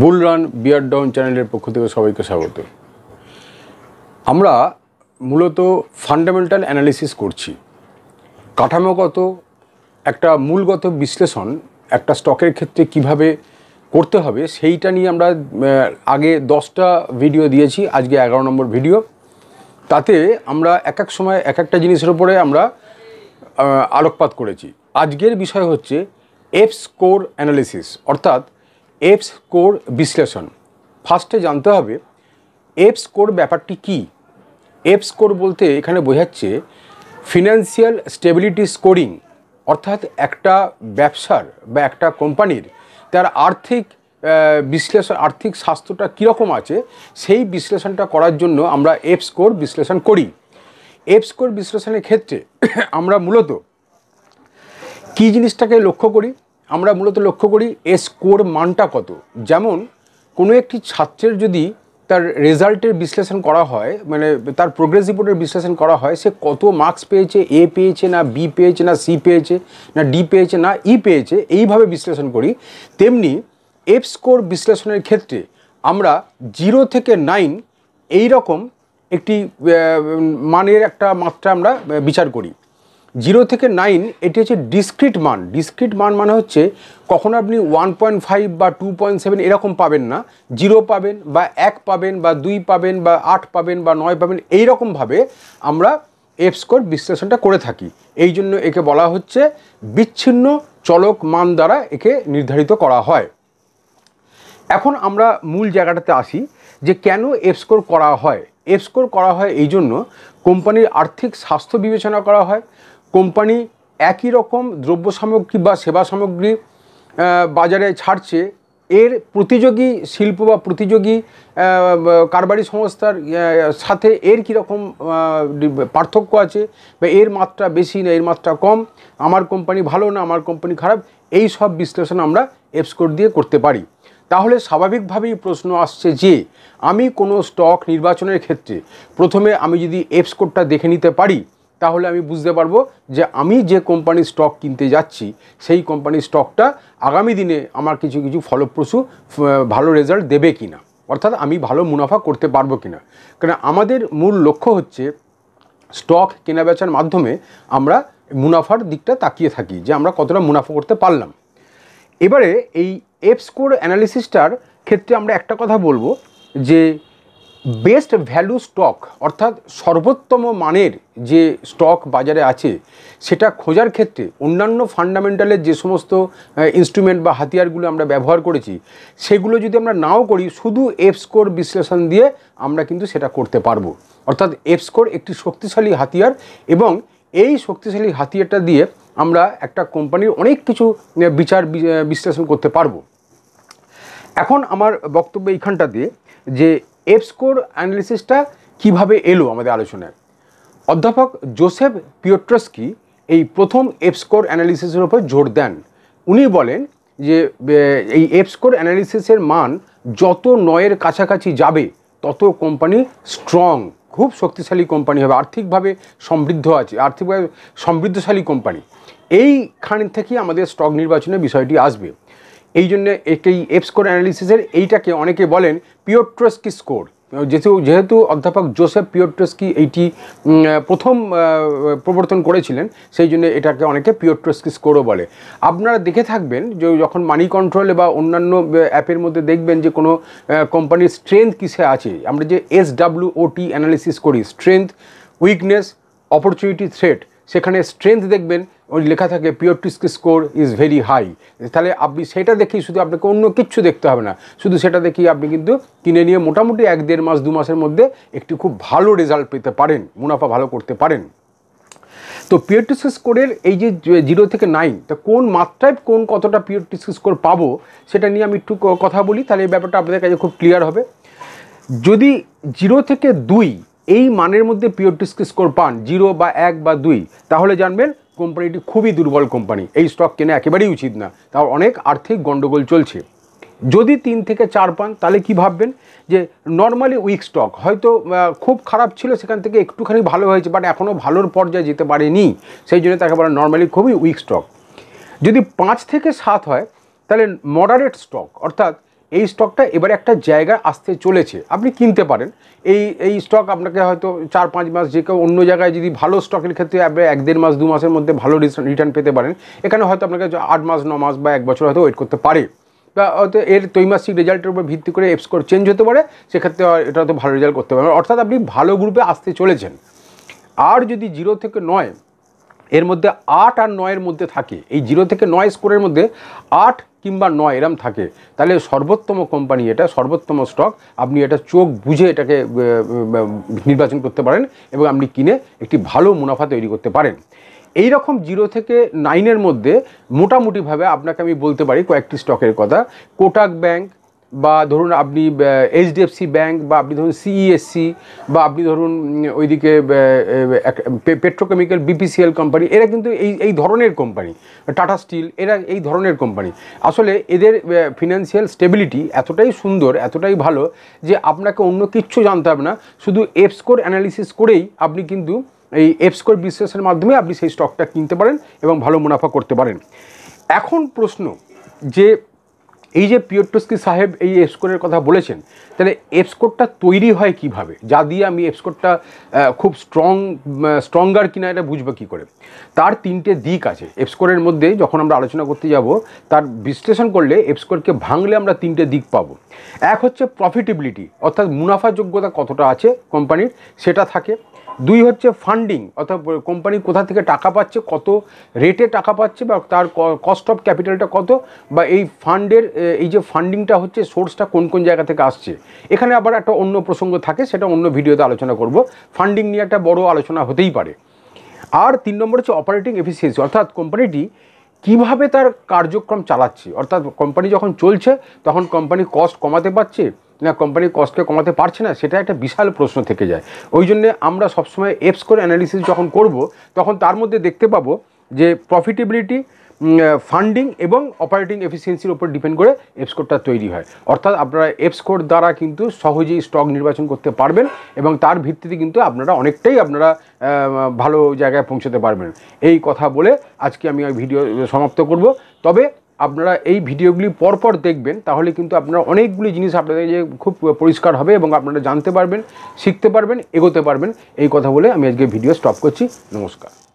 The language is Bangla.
বুল রান, বিয়ার ডাউন চ্যানেলের পক্ষ থেকে সবাইকে স্বাগত। আমরা মূলত ফান্ডামেন্টাল অ্যানালিসিস করছি। কাঠামোগত একটা মূলগত বিশ্লেষণ, একটা স্টকের ক্ষেত্রে কীভাবে করতে হবে, সেইটা নিয়ে আমরা আগে দশটা ভিডিও দিয়েছি, আজকে এগারো নম্বর ভিডিও। তাতে আমরা এক এক সময় এক একটা জিনিসের উপরে আমরা আলোকপাত করেছি। আজকের বিষয় হচ্ছে এফ স্কোর অ্যানালিসিস অর্থাৎ এফ স্কোর বিশ্লেষণ। ফার্স্টে জানতে হবে এফ স্কোর ব্যাপারটি কী? এফ স্কোর বলতে এখানে বোঝাচ্ছে ফিনান্সিয়াল স্টেবিলিটি স্কোরিং অর্থাৎ একটা ব্যবসার বা একটা কোম্পানির তার আর্থিক বিশ্লেষণ, আর্থিক স্বাস্থ্যটা কীরকম আছে, সেই বিশ্লেষণটা করার জন্য আমরা এফ স্কোর বিশ্লেষণ করি। এফ স্কোর বিশ্লেষণের ক্ষেত্রে আমরা মূলত কী জিনিসটাকে লক্ষ্য করি? আমরা মূলত লক্ষ্য করি এ স্কোর মানটা কত। যেমন, কোনো একটি ছাত্রের যদি তার রেজাল্টের বিশ্লেষণ করা হয় মানে তার প্রোগ্রেস রিপোর্টের বিশ্লেষণ করা হয়, সে কত মার্কস পেয়েছে এ পেয়েছে না বি পেয়েছে না সি পেয়েছে না ডি পেয়েছে না ই পেয়েছে, এইভাবে বিশ্লেষণ করি। তেমনি এফ স্কোর বিশ্লেষণের ক্ষেত্রে আমরা জিরো থেকে নাইন এই রকম একটি মানের একটা মাত্রা আমরা বিচার করি। জিরো থেকে নাইন এটি হচ্ছে ডিসক্রিট মান। ডিসক্রিট মান মানে হচ্ছে কখনো আপনি ওয়ান পয়েন্ট ফাইভ বা টু পয়েন্ট সেভেন এরকম পাবেন না। জিরো পাবেন বা এক পাবেন বা দুই পাবেন বা আট পাবেন বা নয় পাবেন এই রকমভাবে আমরা এফ স্কোর বিশ্লেষণটা করে থাকি। এই জন্য একে বলা হচ্ছে বিচ্ছিন্ন চলক মান দ্বারা একে নির্ধারিত করা হয়। এখন আমরা মূল জায়গাটাতে আসি যে কেন এফ স্কোর করা হয়। এফ স্কোর করা হয় এই জন্য কোম্পানির আর্থিক স্বাস্থ্য বিবেচনা করা হয় কোম্পানি একই রকম দ্রব্য সামগ্রী বা সেবা সামগ্রী বাজারে ছাড়ছে। এর প্রতিযোগী শিল্প বা প্রতিযোগী কারবারি সংস্থার সাথে এর কীরকম পার্থক্য আছে বা এর মাত্রা বেশি না, এর মাত্রা কম, আমার কোম্পানি ভালো না, আমার কোম্পানি খারাপ, এই সব বিশ্লেষণ আমরা এফ স্কোর দিয়ে করতে পারি। তাহলে স্বাভাবিকভাবেই প্রশ্ন আসছে যে, আমি কোনো স্টক নির্বাচনের ক্ষেত্রে প্রথমে আমি যদি এফ স্কোরটা দেখে নিতে পারি তাহলে আমি বুঝতে পারব যে আমি যে কোম্পানির স্টক কিনতে যাচ্ছি, সেই কোম্পানির স্টকটা আগামী দিনে আমার কিছু কিছু ফলপ্রসূ ভালো রেজাল্ট দেবে কি না অর্থাৎ আমি ভালো মুনাফা করতে পারব কি না কারণ আমাদের মূল লক্ষ্য হচ্ছে স্টক কেনাবেচার মাধ্যমে আমরা মুনাফার দিকটা তাকিয়ে থাকি, যে আমরা কতটা মুনাফা করতে পারলাম। এবারে এই এফ স্কোর অ্যানালিসিসটার ক্ষেত্রে আমরা একটা কথা বলব, যে বেস্ট ভ্যালু স্টক, অর্থাৎ সর্বোত্তম মানের যে স্টক বাজারে আছে, সেটা খোঁজার ক্ষেত্রে অন্যান্য ফান্ডামেন্টালের যে সমস্ত ইনস্ট্রুমেন্ট বা হাতিয়ারগুলো আমরা ব্যবহার করেছি, সেগুলো যদি আমরা নাও করি, শুধু এফ স্কোর বিশ্লেষণ দিয়ে আমরা কিন্তু সেটা করতে পারব। অর্থাৎ এফ স্কোর একটি শক্তিশালী হাতিয়ার এবং এই শক্তিশালী হাতিয়ারটা দিয়ে আমরা একটা কোম্পানির অনেক কিছু বিচার বিশ্লেষণ করতে পারব। এখন আমার বক্তব্য এইখানটাতে যে এফ স্কোর অ্যানালিসিসটা কীভাবে এলো আমাদের আলোচনায়? অধ্যাপক জোসেফ পিওট্রস্কি এই প্রথম এফ স্কোর অ্যানালিসিসের উপর জোর দেন। উনি বলেন যে এই এফ স্কোর অ্যানালিসিসের মান যত নয়ের কাছাকাছি যাবে, তত কোম্পানি স্ট্রং খুব শক্তিশালী কোম্পানি হবে, আর্থিকভাবে সমৃদ্ধ আছে, আর্থিকভাবে সমৃদ্ধশালী কোম্পানি এইখান থেকেই আমাদের স্টক নির্বাচনের বিষয়টি আসবে। এই জন্য এই এফ স্কোর অ্যানালিসিসের এইটাকে অনেকে বলেন পিওট্রস্কি স্কোর যেহেতু যেহেতু অধ্যাপক জোসেফ পিওট্রস্কি এইটি প্রথম প্রবর্তন করেছিলেন, সেই জন্য এটাকে অনেকে পিওট্রস্কি স্কোরও বলে। আপনারা দেখে থাকবেন যে যখন মানি কন্ট্রোলে বা অন্যান্য অ্যাপের মধ্যে দেখবেন যে কোনো কোম্পানির স্ট্রেংথ কিসে আছে, আমরা যে S W O T analysis করি স্ট্রেংথ উইকনেস অপরচুনিটি থ্রেট সেখানে স্ট্রেংথ দেখবেন ওই লেখা থাকে Piotroski score is very high তাহলে আপনি সেটা দেখেই শুধু আপনাকে অন্য কিচ্ছু দেখতে হবে না, শুধু সেটা দেখেই আপনি কিন্তু কিনে নিয়ে মোটামুটি এক দেড় মাস, দু মাসের মধ্যে একটি খুব ভালো রেজাল্ট পেতে পারেন, মুনাফা ভালো করতে পারেন। তো পিওরটিসি স্কোরের এই যে জিরো থেকে নাইন তা কোন মাত্রায় কোন কতটা পিওরটিসি স্কোর পাবো, সেটা নিয়ে আমি একটু কথা বলি, তাহলে এই ব্যাপারটা আপনাদের কাছে খুব ক্লিয়ার হবে। যদি জিরো থেকে দুই এই মানের মধ্যে পিওরটিসকি স্কোর পান জিরো বা এক বা দুই, তাহলে জানবেন কোম্পানিটি খুবই দুর্বল কোম্পানি এই স্টক কেনা একেবারেই উচিত না, তার অনেক আর্থিক গণ্ডগোল চলছে। যদি তিন থেকে চার পান, তাহলে কি ভাববেন? যে নর্মালি উইক স্টক হয়তো খুব খারাপ ছিল সেখান থেকে একটুখানি ভালো হয়েছে বাট এখনও ভালোর পর্যায়ে যেতে পারেনি, সেই জন্য তাকে বলা নর্মালি খুবই উইক স্টক যদি পাঁচ থেকে সাত হয়, তাহলে মডারেট স্টক অর্থাৎ এই স্টকটা এবারে একটা জায়গায় আসতে চলেছে। আপনি কিনতে পারেন। এই এই স্টক আপনাকে হয়তো চার, পাঁচ মাস যে কেউ অন্য জায়গায় যদি ভালো স্টকের ক্ষেত্রে আপনি এক দেড় মাস, দু মাসের মধ্যে ভালো রিটার্ন পেতে পারেন। এখানে হয়তো আপনাকে আট মাস, ন মাস বা এক বছর হয়তো ওয়েট করতে পারে। বা হয়তো এর ত্রৈমাসিক রেজাল্টের উপর ভিত্তি করে এফ চেঞ্জ হতে পারে। সেক্ষেত্রে এটা হয়তো ভালো রেজাল্ট করতে পারবেন। অর্থাৎ আপনি ভালো গ্রুপে আসতে চলেছেন। আর যদি জিরো থেকে নয় এর মধ্যে আট আর নয়ের মধ্যে থাকে। এই জিরো থেকে নয় স্কোরের মধ্যে আট কিংবা নয় এরম থাকে। তাহলে সর্বোত্তম কোম্পানি এটা, সর্বোত্তম স্টক। আপনি এটা চোখ বুঝে এটাকে নির্বাচন করতে পারেন এবং আপনি কিনে একটি ভালো মুনাফা তৈরি করতে পারেন। এই রকম জিরো থেকে নাইনের মধ্যে মোটামুটিভাবে আপনাকে আমি বলতে পারি কয়েকটি স্টকের কথা। কোটাক ব্যাংক বা ধরুন আপনি এইচডিএফসি ব্যাংক বা আপনি ধরুন সিইএসসি বা আপনি ধরুন ওইদিকে পেট্রোকেমিক্যাল বিপিসিএল কোম্পানি এরা কিন্তু এই এই ধরনের কোম্পানি টাটা স্টিল এরা এই ধরনের কোম্পানি আসলে এদের ফিনান্সিয়াল স্টেবিলিটি এতটাই সুন্দর, এতটাই ভালো যে আপনাকে অন্য কিচ্ছু জানতে হবে না। শুধু এফ স্কোর অ্যানালিসিস করেই আপনি কিন্তু এই এফ স্কোর বিশ্লেষণের মাধ্যমে আপনি সেই স্টকটা কিনতে পারেন এবং ভালো মুনাফা করতে পারেন। এখন প্রশ্ন যে এই যে পিওটস্কি সাহেব এই এফস্কোরের কথা বলেছেন, তাহলে এফস্কোরটা তৈরি হয় কীভাবে? যা দিয়ে আমি এফস্কোরটা খুব স্ট্রং স্ট্রঙ্গার কিনা এটা বুঝব কী করে? তার তিনটে দিক আছে। এফস্কোরের মধ্যে যখন আমরা আলোচনা করতে যাব, তার বিশ্লেষণ করলে এফস্কোরকে ভাঙলে আমরা তিনটে দিক পাবো। এক হচ্ছে প্রফিটেবিলিটি অর্থাৎ মুনাফা যোগ্যতা কতটা আছে কোম্পানির, সেটা থাকে। দুই হচ্ছে ফান্ডিং অর্থাৎ কোম্পানি কোথা থেকে টাকা পাচ্ছে, কত রেটে টাকা পাচ্ছে বা তার কস্ট অফ ক্যাপিটালটা কত বা এই ফান্ডের এই যে ফান্ডিংটা হচ্ছে সোর্সটা কোন কোন জায়গা থেকে আসছে। এখানে আবার একটা অন্য প্রসঙ্গ থাকে, সেটা অন্য ভিডিওতে আলোচনা করব। ফান্ডিং নিয়ে একটা বড় আলোচনা হতেই পারে। আর তিন নম্বর হচ্ছে অপারেটিং এফিসিয়েন্সি অর্থাৎ কোম্পানিটি কীভাবে তার কার্যক্রম চালাচ্ছে? অর্থাৎ কোম্পানি যখন চলছে, তখন কোম্পানি কস্ট কমাতে পারছে না কোম্পানি কস্টকে কমাতে পারছে না, সেটা একটা বিশাল প্রশ্ন থেকে যায়। ওই জন্যে আমরা সবসময় এপস করে অ্যানালিসিস যখন করব, তখন তার মধ্যে দেখতে পাবো যে প্রফিটেবিলিটি ফান্ডিং এবং অপারেটিং এফিসিয়েন্সির উপর ডিপেন্ড করে এপস্কোরটা তৈরি হয়। অর্থাৎ আপনারা এপস্কোর দ্বারা কিন্তু সহজেই স্টক নির্বাচন করতে পারবেন এবং তার ভিত্তিতে কিন্তু আপনারা অনেকটাই আপনারা ভালো জায়গায় পৌঁছতে পারবেন। এই কথা বলে আজকে আমি ওই ভিডিও সমাপ্ত করব। তবে আপনারা এই ভিডিওগুলি পরপর দেখবেন, তাহলে কিন্তু আপনারা অনেকগুলি জিনিস আপনাদের যে খুব পরিষ্কার হবে এবং আপনারা জানতে পারবেন, শিখতে পারবেন, এগোতে পারবেন। এই কথা বলে আমি আজকে ভিডিও স্টপ করছি। নমস্কার।